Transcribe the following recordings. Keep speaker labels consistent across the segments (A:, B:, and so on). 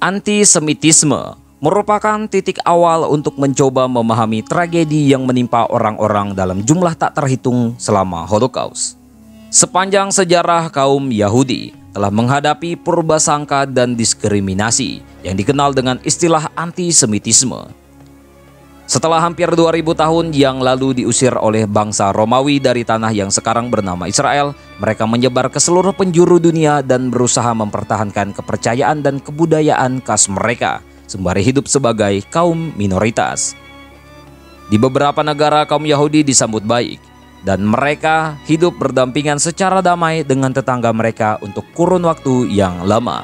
A: Antisemitisme merupakan titik awal untuk mencoba memahami tragedi yang menimpa orang-orang dalam jumlah tak terhitung selama Holocaust. Sepanjang sejarah kaum Yahudi telah menghadapi purba sangka dan diskriminasi yang dikenal dengan istilah antisemitisme. Setelah hampir 2000 tahun yang lalu diusir oleh bangsa Romawi dari tanah yang sekarang bernama Israel, mereka menyebar ke seluruh penjuru dunia dan berusaha mempertahankan kepercayaan dan kebudayaan khas mereka, sembari hidup sebagai kaum minoritas. Di beberapa negara kaum Yahudi disambut baik, dan mereka hidup berdampingan secara damai dengan tetangga mereka untuk kurun waktu yang lama.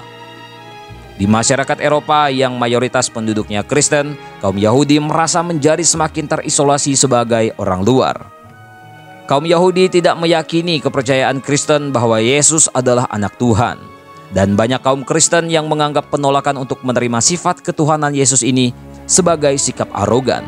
A: Di masyarakat Eropa yang mayoritas penduduknya Kristen, kaum Yahudi merasa menjadi semakin terisolasi sebagai orang luar. Kaum Yahudi tidak meyakini kepercayaan Kristen bahwa Yesus adalah anak Tuhan. Dan banyak kaum Kristen yang menganggap penolakan untuk menerima sifat ketuhanan Yesus ini sebagai sikap arogan.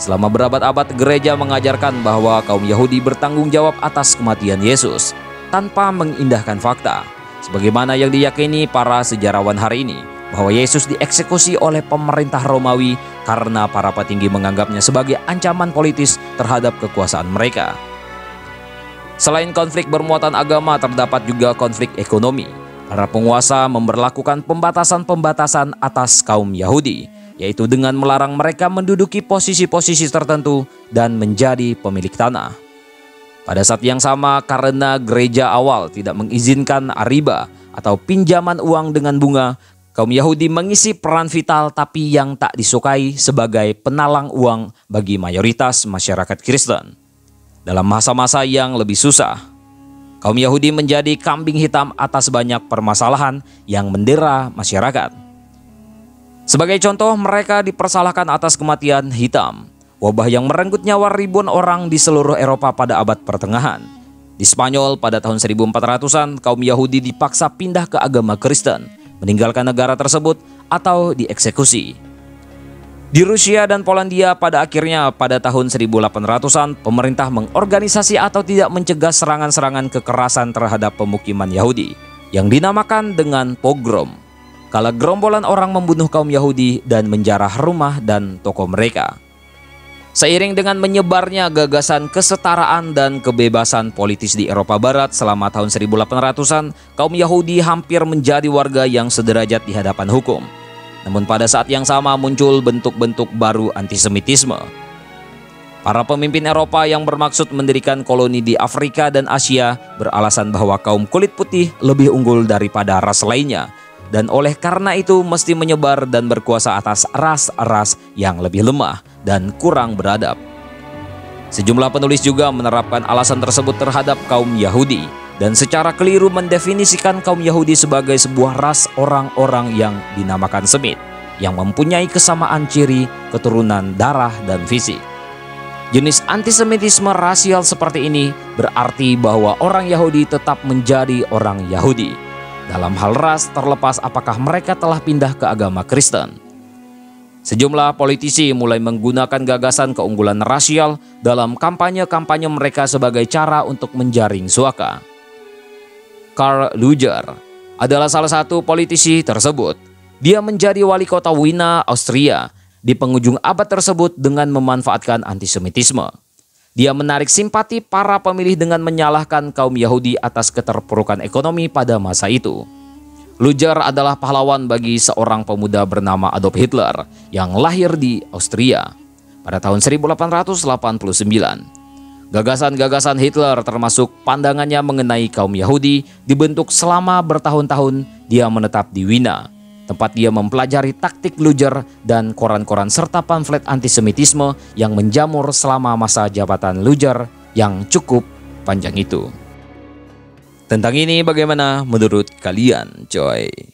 A: Selama berabad-abad gereja mengajarkan bahwa kaum Yahudi bertanggung jawab atas kematian Yesus tanpa mengindahkan fakta. Sebagaimana yang diyakini para sejarawan hari ini bahwa Yesus dieksekusi oleh pemerintah Romawi karena para petinggi menganggapnya sebagai ancaman politis terhadap kekuasaan mereka. Selain konflik bermuatan agama, terdapat juga konflik ekonomi. Para penguasa memperlakukan pembatasan-pembatasan atas kaum Yahudi, yaitu dengan melarang mereka menduduki posisi-posisi tertentu dan menjadi pemilik tanah. Pada saat yang sama, karena gereja awal tidak mengizinkan riba atau pinjaman uang dengan bunga, Kaum Yahudi mengisi peran vital tapi yang tak disukai sebagai penalang uang bagi mayoritas masyarakat Kristen. Dalam masa-masa yang lebih susah, kaum Yahudi menjadi kambing hitam atas banyak permasalahan yang mendera masyarakat. Sebagai contoh, mereka dipersalahkan atas kematian hitam, wabah yang merenggut nyawa ribuan orang di seluruh Eropa pada abad pertengahan. Di Spanyol pada tahun 1400-an, kaum Yahudi dipaksa pindah ke agama Kristen meninggalkan negara tersebut atau dieksekusi. Di Rusia dan Polandia pada akhirnya pada tahun 1800-an pemerintah mengorganisasi atau tidak mencegah serangan-serangan kekerasan terhadap pemukiman Yahudi yang dinamakan dengan pogrom. Kala gerombolan orang membunuh kaum Yahudi dan menjarah rumah dan toko mereka. Seiring dengan menyebarnya gagasan kesetaraan dan kebebasan politis di Eropa Barat selama tahun 1800-an, kaum Yahudi hampir menjadi warga yang sederajat di hadapan hukum. Namun pada saat yang sama muncul bentuk-bentuk baru antisemitisme. Para pemimpin Eropa yang bermaksud mendirikan koloni di Afrika dan Asia beralasan bahwa kaum kulit putih lebih unggul daripada ras lainnya dan oleh karena itu mesti menyebar dan berkuasa atas ras-ras yang lebih lemah dan kurang beradab. Sejumlah penulis juga menerapkan alasan tersebut terhadap kaum Yahudi dan secara keliru mendefinisikan kaum Yahudi sebagai sebuah ras orang-orang yang dinamakan Semit yang mempunyai kesamaan ciri, keturunan, darah, dan fisik. Jenis antisemitisme rasial seperti ini berarti bahwa orang Yahudi tetap menjadi orang Yahudi dalam hal ras terlepas apakah mereka telah pindah ke agama Kristen. Sejumlah politisi mulai menggunakan gagasan keunggulan rasial dalam kampanye-kampanye mereka sebagai cara untuk menjaring suaka. Karl Luger adalah salah satu politisi tersebut. Dia menjadi wali kota Wina, Austria di penghujung abad tersebut dengan memanfaatkan antisemitisme. Dia menarik simpati para pemilih dengan menyalahkan kaum Yahudi atas keterpurukan ekonomi pada masa itu. Lujar adalah pahlawan bagi seorang pemuda bernama Adolf Hitler yang lahir di Austria pada tahun 1889. Gagasan-gagasan Hitler termasuk pandangannya mengenai kaum Yahudi dibentuk selama bertahun-tahun dia menetap di Wina tempat dia mempelajari taktik Luger dan koran-koran serta pamflet antisemitisme yang menjamur selama masa jabatan Luger yang cukup panjang itu. Tentang ini bagaimana menurut kalian, coy?